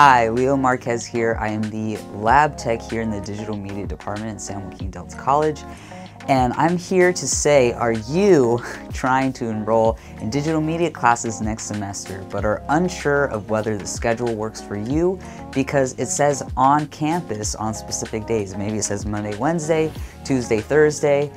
Hi, Leo Marquez here. I am the lab tech here in the digital media department at San Joaquin Delta College. And I'm here to say, are you trying to enroll in digital media classes next semester, but are unsure of whether the schedule works for you because it says on campus on specific days. Maybe it says Monday, Wednesday, Tuesday, Thursday.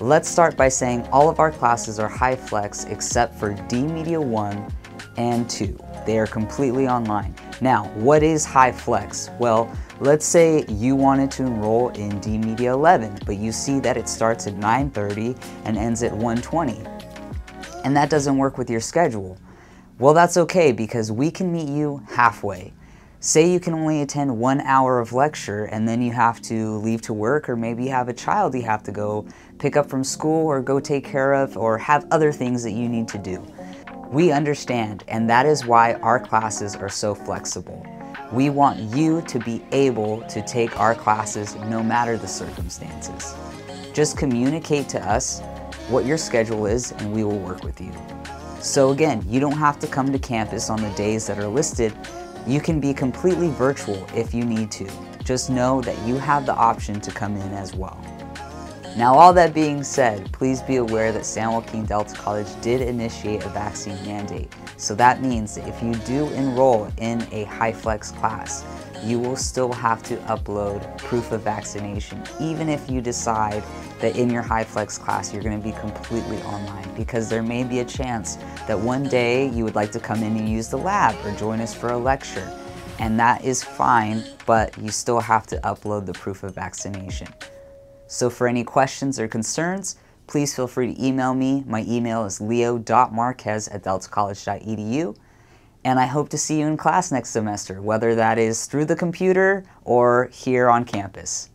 Let's start by saying all of our classes are HyFlex except for D-Media 1 and 2. They are completely online. Now, what is HyFlex? Well, let's say you wanted to enroll in D-Media 11, but you see that it starts at 9.30 and ends at 1.20, and that doesn't work with your schedule. Well, that's okay because we can meet you halfway. Say you can only attend one hour of lecture and then you have to leave to work or maybe have a child you have to go pick up from school or go take care of or have other things that you need to do. We understand, and that is why our classes are so flexible. We want you to be able to take our classes no matter the circumstances. Just communicate to us what your schedule is and we will work with you. So again, you don't have to come to campus on the days that are listed. You can be completely virtual if you need to. Just know that you have the option to come in as well. Now all that being said, please be aware that San Joaquin Delta College did initiate a vaccine mandate. So that means that if you do enroll in a HyFlex class, you will still have to upload proof of vaccination, even if you decide that in your HyFlex class you're going to be completely online, because there may be a chance that one day you would like to come in and use the lab or join us for a lecture. And that is fine, but you still have to upload the proof of vaccination. So for any questions or concerns, please feel free to email me. My email is leo.marquez at deltacollege.edu. And I hope to see you in class next semester, whether that is through the computer or here on campus.